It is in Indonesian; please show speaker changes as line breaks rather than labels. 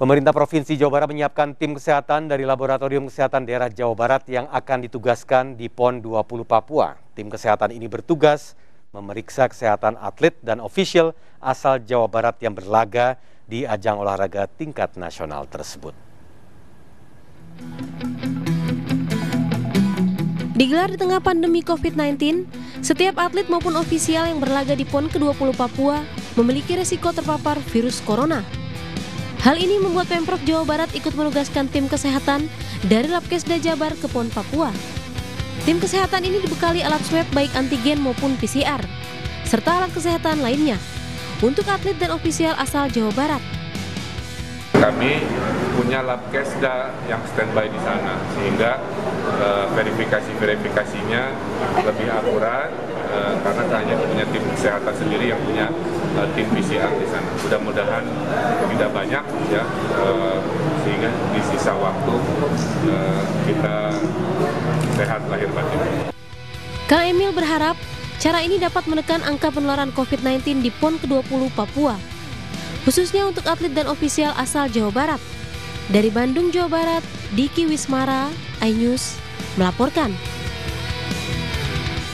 Pemerintah Provinsi Jawa Barat menyiapkan tim kesehatan dari Laboratorium Kesehatan Daerah Jawa Barat yang akan ditugaskan di PON 20 Papua. Tim kesehatan ini bertugas memeriksa kesehatan atlet dan ofisial asal Jawa Barat yang berlaga di ajang olahraga tingkat nasional tersebut.
Digelar di tengah pandemi COVID-19, setiap atlet maupun ofisial yang berlaga di PON ke-20 Papua memiliki resiko terpapar virus corona. Hal ini membuat Pemprov Jawa Barat ikut menugaskan tim kesehatan dari Labkesda Jabar ke PON Papua. Tim kesehatan ini dibekali alat swab baik antigen maupun PCR, serta alat kesehatan lainnya untuk atlet dan ofisial asal Jawa Barat.
Kami punya Labkesda yang standby di sana, sehingga uh, verifikasi-verifikasinya lebih akurat, uh, karena hanya punya tim kesehatan sendiri yang punya uh, tim PCR di sana. Mudah-mudahan tidak banyak ya, sehingga di sisa waktu kita sehat lahir batin.
Kang Emil berharap cara ini dapat menekan angka penularan COVID-19 di PON ke-20 Papua, khususnya untuk atlet dan ofisial asal Jawa Barat. Dari Bandung, Jawa Barat, Diki Wismara, iNews melaporkan.